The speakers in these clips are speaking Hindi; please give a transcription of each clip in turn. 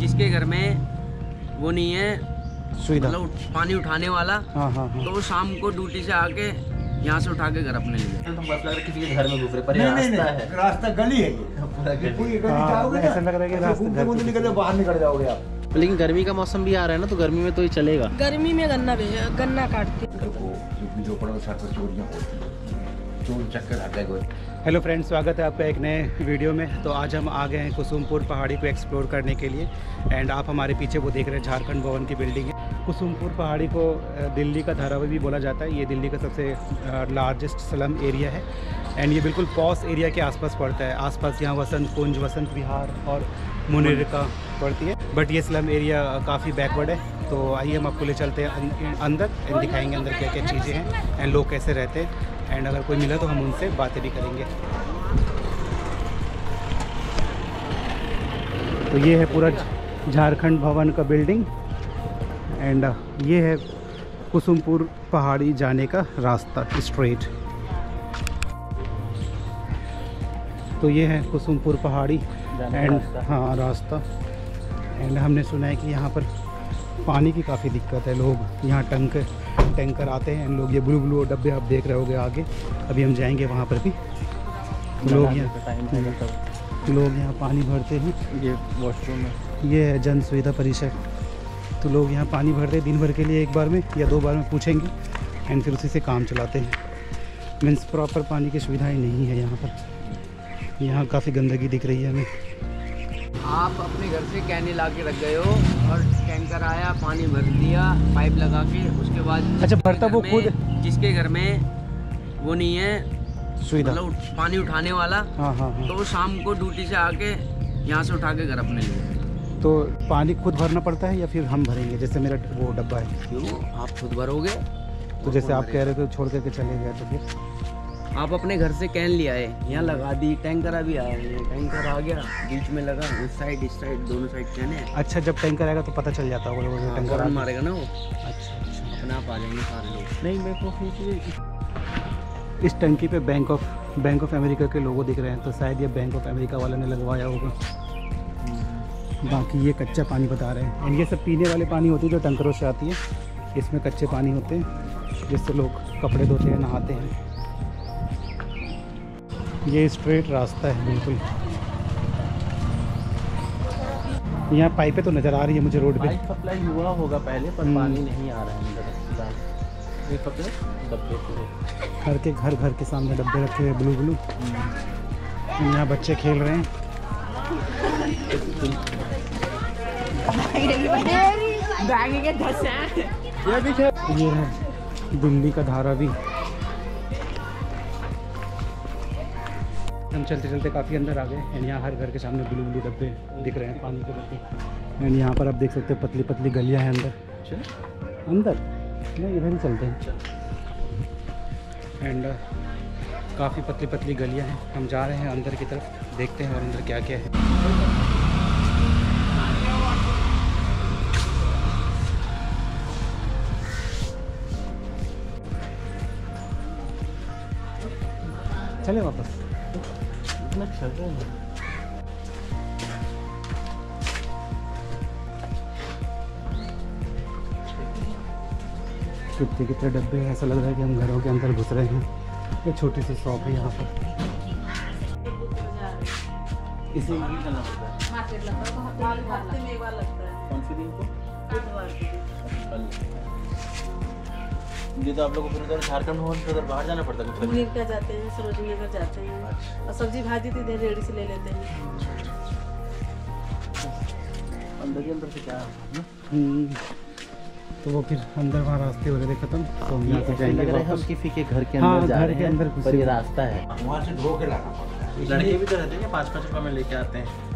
जिसके घर में वो नहीं है सुविधा। मतलब उठ- पानी उठाने वाला हाँ हाँ हाँ। तो वो शाम को ड्यूटी से आके यहाँ से उठा के घर अपने लिए। तो लग रहा है किसी के घर में घुस रहे पर नहीं नहीं रास्ता नहीं है। रास्ता गली है ये। पूरा ये गली। पूरी गली हाँ, जाओगे ना ऐसा लग रहा है कि रास्ता घूमते घर घूमते के निकल बाहर निकल जाओगे आप। लेकिन गर्मी का मौसम भी आ रहा है ना तो गर्मी में तो ये चलेगा। गर्मी में गन्ना गन्ना काटते देखो जो चोरियाँ होती हैं। चोर चक्कर हटा गए हेलो फ्रेंड्स स्वागत है आपका एक नए वीडियो में। तो आज हम आ गए हैं कुसुमपुर पहाड़ी को एक्सप्लोर करने के लिए। एंड आप हमारे पीछे वो देख रहे हैं झारखंड भवन की बिल्डिंग है। कुसुमपुर पहाड़ी को दिल्ली का धारावी भी बोला जाता है। ये दिल्ली का सबसे लार्जेस्ट स्लम एरिया है। एंड ये बिल्कुल पॉस एरिया के आसपास पड़ता है। आसपास यहाँ वसंत कुंज वसंत विहार और मुनिरका पड़ती है। बट ये स्लम एरिया काफ़ी बैकवर्ड है। तो आइए हम आपको ले चलते हैं अं- अंदर। एंड दिखाएँगे अंदर क्या क्या चीज़ें हैं। एंड लोग कैसे रहते हैं। एंड अगर कोई मिला तो हम उनसे बातें भी करेंगे। तो ये है पूरा झारखंड भवन का बिल्डिंग। एंड ये है कुसुमपुर पहाड़ी जाने का रास्ता स्ट्रेट तो ये है कुसुमपुर पहाड़ी। एंड हाँ रास्ता। एंड हमने सुना है कि यहाँ पर पानी की काफ़ी दिक्कत है। लोग यहाँ टंकर टैंकर आते हैं। लोग ये ब्लू ब्लू डब्बे आप देख रहे होगे आगे। अभी हम जाएँगे वहाँ पर भी। लोग यहाँ टाइम लोग यहाँ पानी भरते हैं। ये वॉशरूम है। ये है जन सुविधा परिषद तो लोग यहाँ पानी भरते हैं दिन भर के लिए एक बार में या दो बार में पूछेंगे एंड फिर उसी से काम चलाते हैं। मीन्स प्रॉपर पानी की सुविधाएँ नहीं है यहाँ पर। यहाँ काफ़ी गंदगी दिख रही है हमें। आप अपने घर से कैनी ला के रख गए हो। और टैंकर आया पानी भर दिया पाइप लगा के उसके बाद अच्छा, भरता वो खुद- जिसके घर में वो नहीं है सुविधा। मतलब पानी उठाने वाला हाँ हाँ तो हाँ वो शाम को ड्यूटी से आके यहाँ से उठा के घर अपने लिए। तो पानी खुद भरना पड़ता है या फिर हम भरेंगे? जैसे मेरा वो डब्बा है। क्यों? आप खुद भरोगे तो जैसे आप कह रहे थे छोड़ करके चले गए तो फिर? आप अपने घर से कैन ले आए यहाँ लगा दी टैंकर अभी आया ये टैंकर आ गया बीच में लगा उस साइड इस साइड दोनों साइड कैन है। अच्छा जब टैंकर आएगा तो पता चल जाता होगा वो टैंकर मारेगा ना वो? अच्छा अच्छा। अपने आप आ जाएँगे सारे लोग। नहीं मेरे को इस टंकी पे bank of bank of America के लोगों दिख रहे हैं तो शायद ये बैंक ऑफ़ अमेरिका वाला ने लगवाया होगा। बाकी ये कच्चा पानी बता रहे हैं। एंड ये सब पीने वाले पानी होती है जो टंकरों से आती है इसमें कच्चे पानी होते हैं जिससे लोग कपड़े धोते हैं नहाते हैं। ये स्ट्रेट रास्ता है बिल्कुल। यहाँ पाइपें तो नज़र आ रही है मुझे रोड पे। पाइप सप्लाई हुआ होगा पहले पर हम्म। पानी नहीं आ रहा है अंदर ये डब्बे हर के घर घर के सामने डब्बे रखे हुए ब्लू ब्लू। यहाँ बच्चे खेल रहे हैं। ये है दिल्ली का धारावी। हम चलते चलते काफ़ी अंदर आ गए। एंड यहाँ हर घर के सामने ब्लू ब्लू डब्बे दिख रहे हैं पानी के डब्बे। एंड यहाँ पर आप देख सकते हैं पतली पतली गलियाँ हैं अंदर। अंदर? नहीं इधर ही चलते हैं। एंड काफ़ी पतली पतली गलियाँ हैं। हम जा रहे हैं अंदर की तरफ़ देखते हैं और अंदर क्या क्या है। चले वापस। इतना चल रहे हैं। कितने कितने डब्बे हैं? ऐसा लग रहा है कि हम घरों के अंदर घुस रहे हैं। एक छोटी सी शॉप है यहाँ पर। इसे ये करना पड़ता है। कौन सी दिन को? कल। ये तो आप लोगों को फिर उधर झारखंड से उधर बाहर जाना पड़ता है मुनीर का जाते हैं? सरोजनी नगर जाते हैं। अच्छा। और सब्ज़ी भाजी तो इधर रेडी से ले लेते हैं। अंदर ही अंदर से क्या? हम्म, तो वो फिर अंदर वहाँ रास्ते हो रहे खत्म तो हम यहाँ से जाएँगे लग रहा है हम किसी के घर के हाँ, अंदर जा घर रहे के हैं अंदर पर ये रास्ता है। वहाँ से ढो के लाना पड़ता है। लड़के भी तो रहते हैं पाँच पाँच रुपये में लेके आते हैं।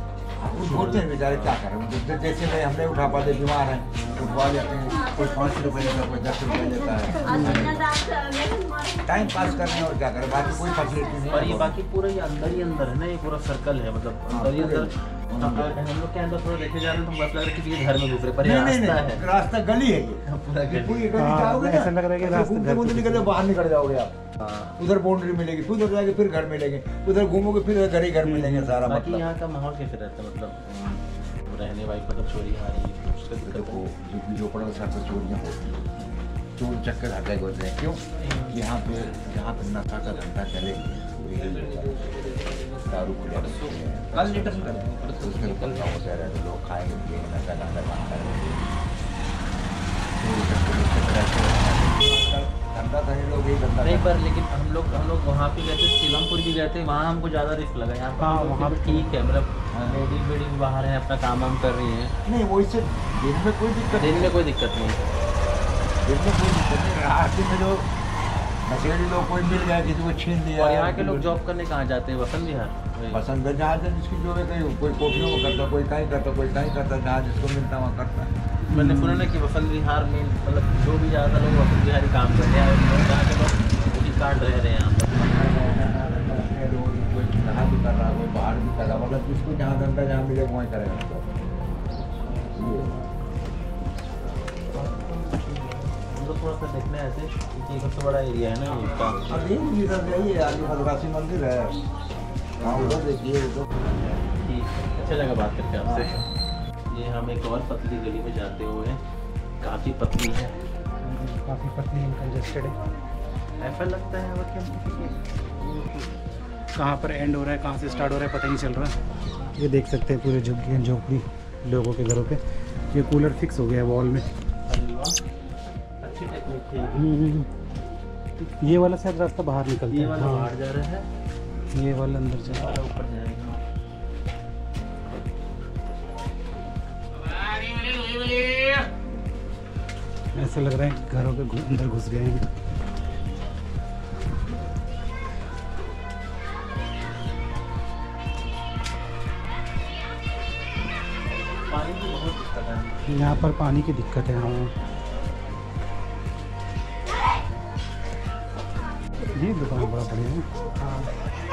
ढोते हैं बेचारे क्या करें? जैसे- जैसे मैं हमने उठा पाते बीमार हैं उठवा लेते हैं कोई पाँच रुपये लेता कोई दस रुपये लेता है। टाइम पास करने और क्या करें? बाकी कोई फैसिलिटी नहीं और ये बाकी पूरा ये अंदर ही अंदर है ना ये पूरा सर्कल है मतलब हाँ, अंदर ही अंदर के हैं तो है के रास्ता है गली है हाँ, है कि बाहर निकल जाओगे आप हाँ उधर बाउंड्री मिलेगी फिर उधर जाके फिर घर मिलेंगे उधर घूमोगे फिर घर ही घर मिलेंगे सारा मतलब यहाँ का माहौल कैसे रहता है मतलब रहने अगर चोरी आ रही है तो देखो है जो जो पड़ा चोरियाँ होती हैं चोर चक्कर हटाए होते हैं क्यों यहाँ पे जहाँ पे नशा का धंधा चले दारू खुले कल लीटर तो उसमें है तो लोग खाएँगे पिएँगे नशा हैं। धंधा था लोग यही धंधा नहीं पर लेकिन हम लोग हम लोग वहाँ पे गए थे सीलमपुर भी गए थे वहाँ हमको ज़्यादा रिस्क लगा। यहाँ पर हाँ, वहाँ ठीक है मतलब लेडीज़ वेडीज बाहर हैं अपना काम वाम कर रही हैं। हैं। नहीं वो इससे दिन में कोई दिक्कत दिन में कोई दिक्कत नहीं। दिन में कोई दिक्कत नहीं रात में जो नशेड़ी लोग कोई मिल गया किसी को छीन लिया यहाँ के लोग जॉब करने कहाँ जाते हैं? वसंत विहार? वही। पसंद जहाँ से जिसकी जो है कहीं कोई कोठियों में करता कोई कहीं करता कोई कहीं करता जहाँ जिसको मिलता वहाँ करता। है मैंने सुना ना कि वसंत विहार में मतलब जो भी ज़्यादा लोग वसंत विहार ही काम करते हैं और लोग जहाँ के लोग उसी कार्ड रह रहे हैं यहाँ पर। कोई यहाँ भी कर रहा है कोई बाहर भी कर रहा है मतलब जिसको जहाँ धंधा जहाँ मिले वहीं करेगा। थोड़ा सा देखना है। ऐसे क्योंकि सबसे बड़ा एरिया है ना ये। का इधर जाइए आगे मदरासी मंदिर है। हाँ उधर देखिए ठीक अच्छा लगा बात करके आपसे। ये हम एक और पतली गली में जाते हुए काफ़ी पतली है। काफ़ी पतली कंजेस्टेड है। ऐसा लगता है और क्या? कहाँ पर एंड हो रहा है कहाँ से स्टार्ट हो रहा है पता नहीं चल रहा। ये देख सकते हैं पूरे झुग्गी झोंपड़ी लोगों के घरों पे। ये कूलर फिक्स हो गया है वॉल में। ये वाला शायद रास्ता बाहर निकलता ये वाला हाँ, बाहर जा रहा है। ये वाला अंदर ये चला वाला ऊपर जाएगा ऐसा लग रहा है घरों के अंदर घुस गए हैं। है। यहाँ पर पानी की दिक्कत है हाँ। ये दुकान बड़ा बढ़िया है।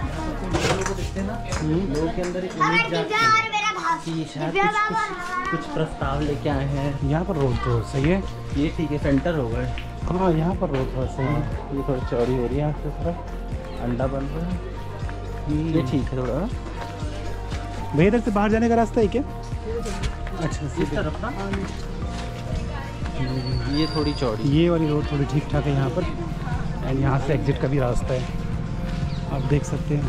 लोगों को हम्म। लोगों के अंदर एक उम्मीद जागती है कि शायद कुछ कुछ, कुछ प्रस्ताव लेके आए हैं। यहाँ पर रोड तो सही है। ये ठीक है सेंटर हो गए हाँ यहाँ पर रोड थोड़ा सही है। ये थोड़ी चौड़ी हो रही है यहाँ से थोड़ा। अंडा बन रहा है। ये ठीक है थोड़ा। भैया इधर से बाहर जाने का रास्ता है क्या? अच्छा इस तरफ़ ना? ये। थोड़ी चौड़ी। ये वाली रोड थोड़ी ठीक ठाक है यहाँ पर। एंड यहाँ से एग्जिट का भी रास्ता है। आप देख सकते हैं।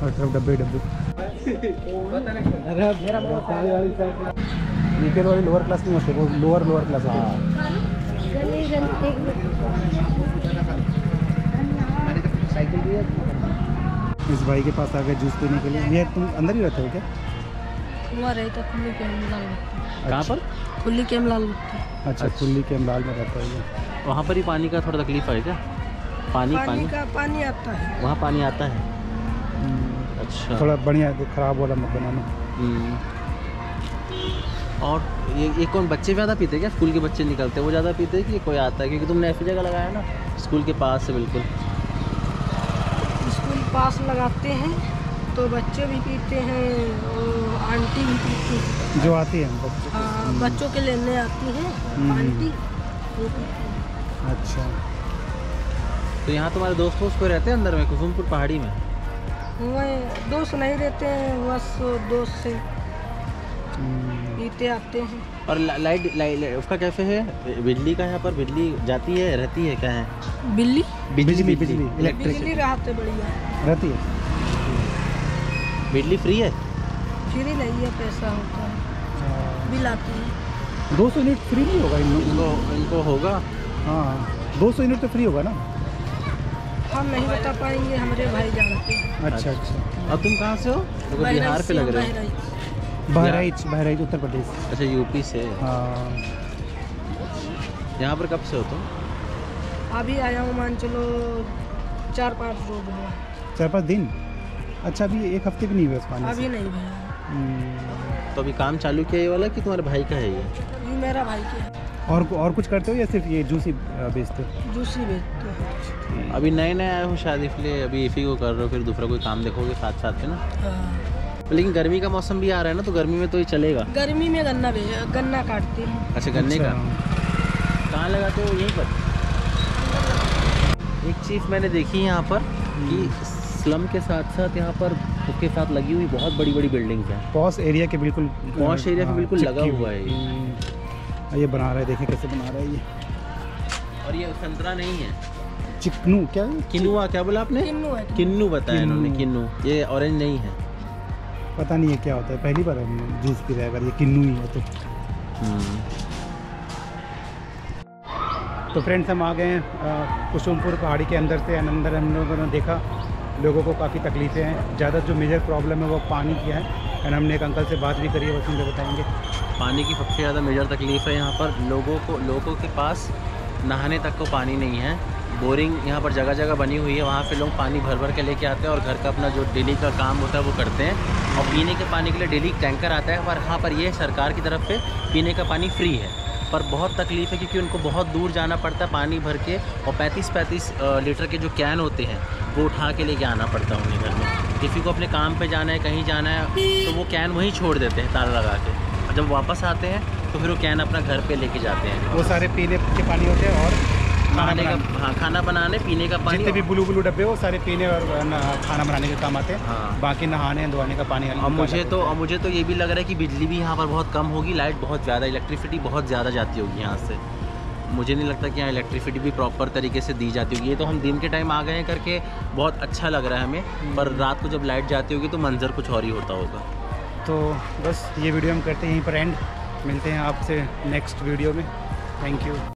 हर तरफ़ डब्बे डब्बे। वीकेंड वाली लोअर क्लास में होते वो लोअर लोअर क्लास हैं। इस भाई के पास आ गए जूस पीने के लिए। ये तुम अंदर ही रहते हो क्या? वहाँ रहता खुली केम लाल कहाँ पर? खुली केम लाल अच्छा कुल्ली के अमलाल में रहता है। वहाँ पर ही पानी का थोड़ा तकलीफ़ है क्या? पानी पानी पानी? का पानी आता है। वहाँ पानी आता है? हम्म, अच्छा। थोड़ा बढ़िया खराब वाला मत बनाना। हम्म। और ये ये कौन बच्चे ज़्यादा पीते क्या? स्कूल के बच्चे निकलते हैं वो ज़्यादा पीते हैं कि कोई आता है? क्योंकि तुमने ऐसी जगह लगाया ना स्कूल के पास से बिल्कुल। स्कूल पास लगाते हैं तो बच्चे भी पीते हैं और आंटी भी पीती हैं। जो आती है बच्चे। हाँ, बच्चों के लेने आती हैं हम्म। आंटी वो अच्छा। तो यहाँ तुम्हारे दोस्त वोस्त कोई रहते हैं अंदर में कुसुमपुर पहाड़ी में? वह दोस्त नहीं रहते हैं बस दोस्त से। पीते आते हैं। और ला- लाइट लाइट उसका कैसे है? बिजली का यहाँ पर? बिजली जाती है रहती है क्या? है बिल्ली? बिजली बिजली इलेक्ट्रिक बिजली रहते बढ़िया। रहती है। बिजली फ्री है? फ्री नहीं है पैसा होता है। बिल आती है। दो सौ यूनिट फ्री नहीं होगा इनको इनको होगा। हाँ दो सौ यूनिट तो फ्री होगा ना? हम नहीं बता पाएँगे हमारे भाई जानते हैं। अच्छा अच्छा। अब तुम कहाँ से हो? बिहार पे लग रहे हो। बहराइच। बहराइच उत्तर प्रदेश। अच्छा यूपी से। हाँ। यहाँ पर कब से हो तुम? अभी आया हूँ मान चलो चार पाँच रोज हुआ चार पाँच दिन? अच्छा अभी एक हफ़्ते भी नहीं हुए पानी अभी नहीं भैया हम्म, तो अभी काम चालू किया ये वाला कि तुम्हारे भाई का है ये? ये मेरा भाई के है। और और कुछ करते हो या सिर्फ़ ये जूस ही बेचते हो? जूसी बेचते हैं। अभी नए नए आए हो शायद इसलिए अभी इसी को कर रहे हो फिर दूसरा कोई काम देखोगे साथ साथ में ना? हाँ। लेकिन गर्मी का मौसम भी आ रहा है ना तो गर्मी में तो ये चलेगा। गर्मी में गन्ना गन्ना काटते हैं। अच्छा गन्ने का? अच्छा। कहाँ लगाते हो यहीं पर? एक चीज़ मैंने देखी यहाँ पर कि स्लम के साथ साथ यहाँ पर उसके साथ लगी हुई बहुत बड़ी बड़ी बिल्डिंग है। पॉश एरिया के बिल्कुल पॉश एरिया पे हाँ, बिल्कुल लगा हुआ है ये। हम्म। ये बना रहा है देखें कैसे बना रहा है ये। और ये संतरा नहीं है। चिकनू क्या है? किनुआ क्या बोला आपने? किन्नू है किन्नू। बताया इन्होंने किन्नू। किन्नू। ये ऑरेंज नहीं है। पता नहीं है क्या होता है। पहली बार हम जूस पी रहे हैं अगर ये किन्नू ही है तो। तो फ्रेंड्स हम आ गए हैं कुसुमपुर पहाड़ी के अंदर से अंदर हम लोगों ने देखा। लोगों को काफ़ी तकलीफ़ें हैं। ज़्यादा जो मेजर प्रॉब्लम है वो पानी की है। एंड हमने एक अंकल से बात भी करी है वो मुझे बताएँगे। पानी की सबसे ज़्यादा मेजर तकलीफ़ है यहाँ पर। लोगों को लोगों के पास नहाने तक को पानी नहीं है। बोरिंग यहाँ पर जगह जगह बनी हुई है। वहाँ पे लोग पानी भर भर के लेके आते हैं और घर का अपना जो डेली का काम होता है वो करते हैं। और पीने के पानी के लिए डेली टैंकर आता है, पर यहाँ पर ये सरकार की तरफ़ से पीने का पानी फ्री है। पर बहुत तकलीफ़ है क्योंकि उनको बहुत दूर जाना पड़ता है पानी भर के और 35-35 लीटर के जो कैन होते हैं, वो उठा के लेके आना पड़ता है उन्हें घर में। किसी को अपने काम पे जाना है, कहीं जाना है तो वो कैन वहीं छोड़ देते हैं ताला लगा के। और जब वापस आते हैं तो फिर वो कैन अपना घर पे लेके जाते हैं। वो सारे पीने के पानी होते हैं और खाना का हाँ खाना बनाने पीने का पानी जितने भी ब्लू ब्लू डब्बे वो सारे पीने और खाना बनाने के काम आते हैं। हाँ। बाकी नहाने धोने का पानी और मुझे तो और मुझे तो ये भी लग रहा है कि बिजली भी यहाँ पर बहुत कम होगी लाइट बहुत ज़्यादा इलेक्ट्रिसिटी बहुत ज़्यादा जाती होगी यहाँ से। मुझे नहीं लगता कि यहाँ इलेक्ट्रिसिटी भी प्रॉपर तरीके से दी जाती होगी। ये तो हम दिन के टाइम आ गए हैं करके बहुत अच्छा लग रहा है हमें पर रात को जब लाइट जाती होगी तो मंजर कुछ और ही होता होगा। तो बस ये वीडियो हम करते हैं यहीं पर एंड मिलते हैं आपसे नेक्स्ट वीडियो में। Thank you